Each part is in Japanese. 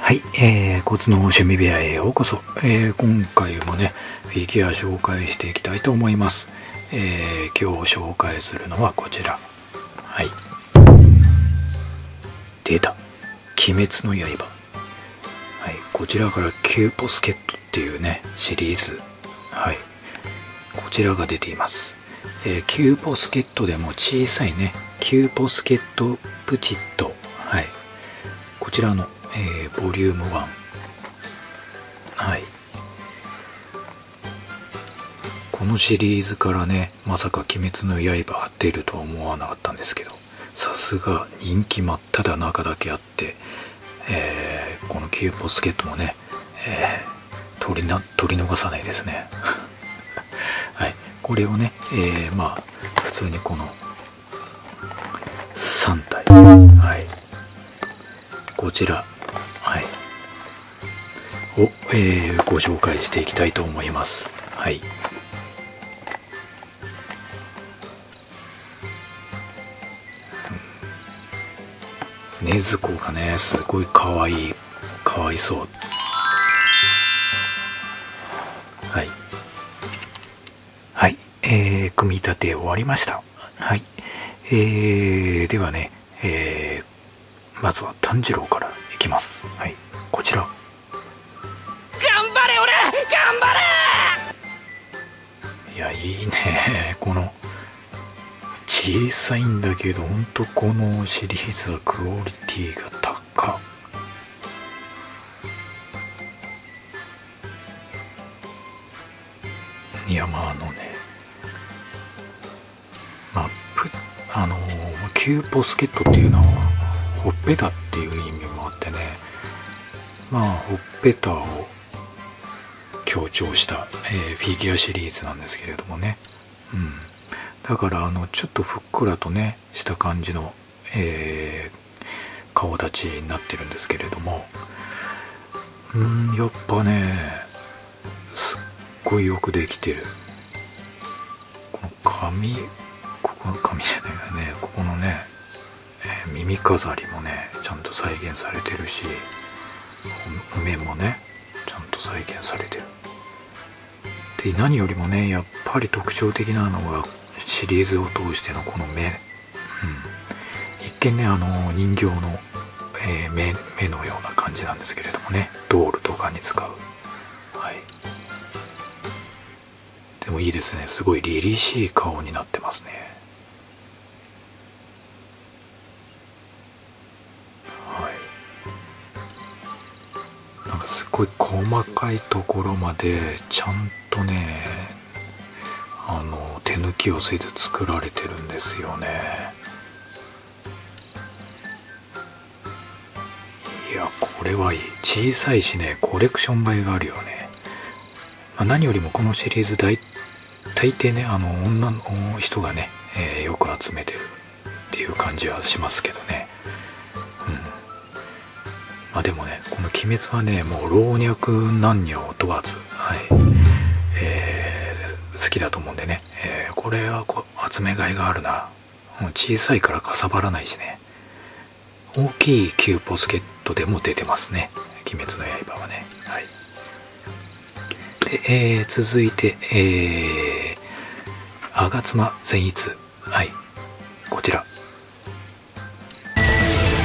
はい、えー、コツの趣味部屋へようこそ、えー、今回もねフィギュア紹介していきたいと思います、えー、今日紹介するのはこちら。はい。出た。鬼滅の刃。はい。こちらから Qposket っていうねシリーズ。はい。こちらが出ています、えー、 Qposket でも小さいね Qposketプチッとはい。こちらの、えーボリューム1はい。このシリーズからねまさか「鬼滅の刃」が出るとは思わなかったんですけどさすが人気真っ只中だけあって、えーこのキューポスケットもね、えー取りな取り逃さないですね。はい。これをね、えーまあ普通にこの3体。はい。こちら。を、えーご紹介していきたいと思います。はい。禰豆子がねすごい可愛い可哀そう。はい。はい。えー、組み立て終わりました。はい。えー、ではねえー、まずは炭治郎からいきます。はい。いいね。この小さいんだけどほんとこのシリーズはクオリティが高いやまああのねまあプあのキューポスケットっていうのはほっぺたっていう意味もあってね。まあほっぺたを強調した、えーフィギュアシリーズなんですけれどもね、うん、だからあのちょっとふっくらとねした感じの、えー顔立ちになってるんですけれども。うんやっぱねすっごいよくできてる。この髪ここの髪じゃないよね。ここのね、えー耳飾りもねちゃんと再現されてるしお目もねと再現されてる。で何よりもねやっぱり特徴的なのがシリーズを通してのこの目、うん、一見ねあの人形の、えー目目のような感じなんですけれどもね。ドールとかに使う。はい。でもいいですね。すごい凛々しい顔になってますね。ごい細かいところまでちゃんとねあの手抜きをせず作られてるんですよね。いやこれはいい小さいしねコレクション映えがあるよね、まあ、何よりもこのシリーズ大大抵ねあの女の人がね、えーよく集めてるっていう感じはしますけどね。まあでもねこの「鬼滅」はねもう老若男女問わずはい。えー好きだと思うんでね、えーこれはこ集めがいがあるな。小さいからかさばらないしね。大きいキューポスケットでも出てますね「鬼滅の刃」はね。はい。で、えー続いてえー、吾妻善逸。はい。こちら。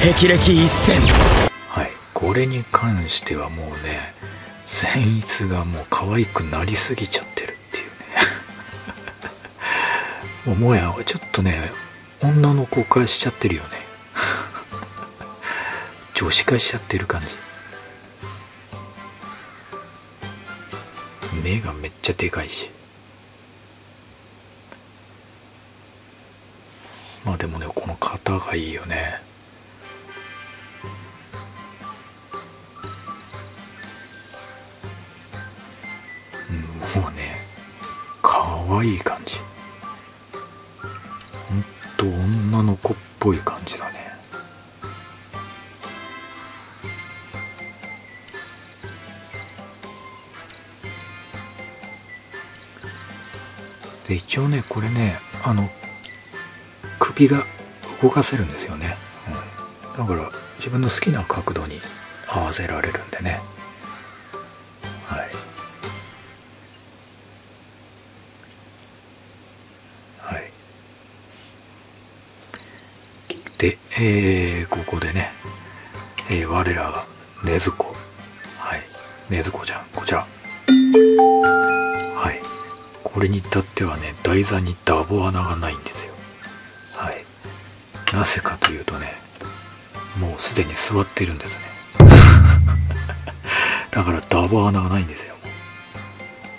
霹靂一閃。れに関してはもうね善逸がもう可愛くなりすぎちゃってるっていうね。もうもやちょっとね女の子化しちゃってるよね。女子化しちゃってる感じ。目がめっちゃでかいし。まあでもねこの型がいいよね。もうね可愛い感じ。ほんと女の子っぽい感じだね。で一応ねこれねあの首が動かせるんですよね、うん、だから自分の好きな角度に合わせられるんでね。で、えー、ここでね、えー、我らが禰豆子。はい。禰豆子ちゃんこちら。はい。これに至ってはね台座にダボ穴がないんですよ。はい。なぜかというとねもうすでに座ってるんですね。だからダボ穴がないんですよ。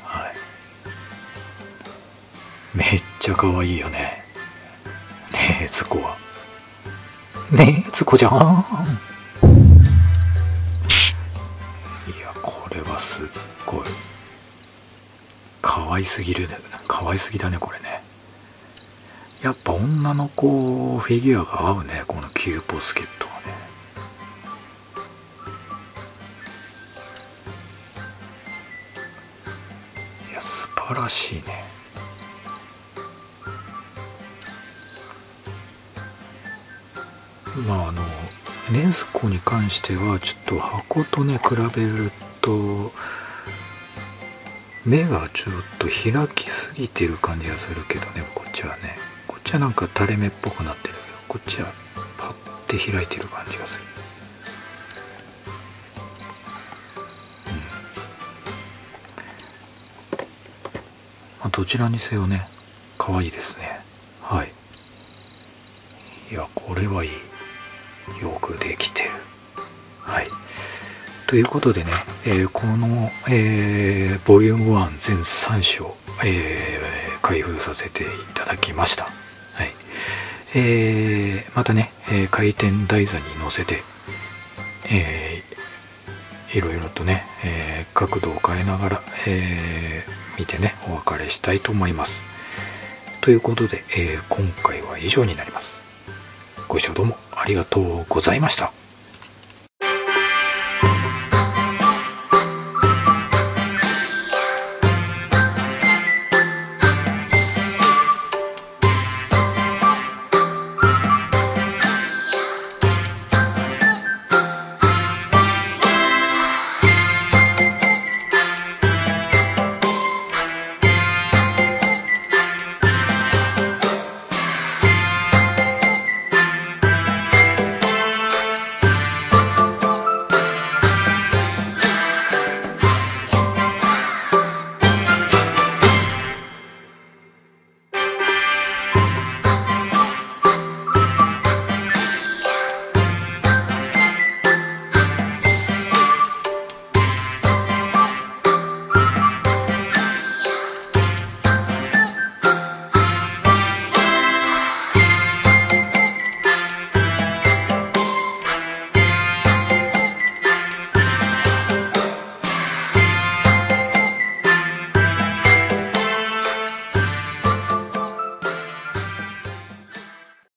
はい。めっちゃ可愛いよね。ねえズコは。ねえズコじゃん。いやこれはすっごい。可愛すぎる可愛すぎだねこれね。やっぱ女の子フィギュアが合うねこのキューポスケットはね。いや素晴らしいね。まああのネズコに関してはちょっと箱とね比べると目がちょっと開きすぎてる感じがするけどねこっちはね。こっちはなんか垂れ目っぽくなってるけどこっちはパッて開いてる感じがする。うん。まあどちらにせよね可愛いですね。はい。いやこれはいい。よくできてるはいということでね、えー、この、えー、ボリューム1全3章、えー、開封させていただきました。はいえー、またね、えー、回転台座に乗せて、えー、いろいろとね、えー、角度を変えながら、えー、見てね、お別れしたいと思います。ということで、えー、今回は以上になります。ご視聴どうもありがとうございました。